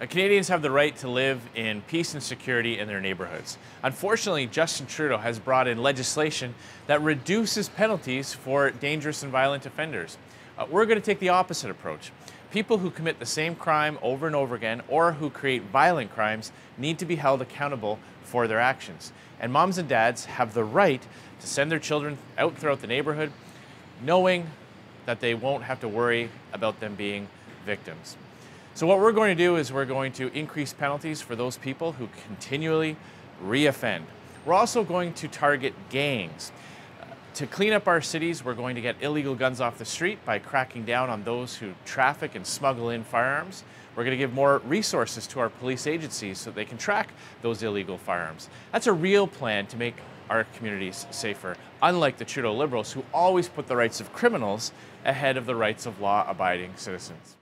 Uh, Canadians have the right to live in peace and security in their neighborhoods. Unfortunately, Justin Trudeau has brought in legislation that reduces penalties for dangerous and violent offenders. Uh, we're going to take the opposite approach. People who commit the same crime over and over again or who create violent crimes need to be held accountable for their actions. And moms and dads have the right to send their children out throughout the neighborhood knowing that they won't have to worry about them being victims. So what we're going to do is we're going to increase penalties for those people who continually reoffend. We're also going to target gangs. Uh, to clean up our cities, we're going to get illegal guns off the street by cracking down on those who traffic and smuggle in firearms. We're going to give more resources to our police agencies so they can track those illegal firearms. That's a real plan to make our communities safer, unlike the Trudeau Liberals who always put the rights of criminals ahead of the rights of law abiding citizens.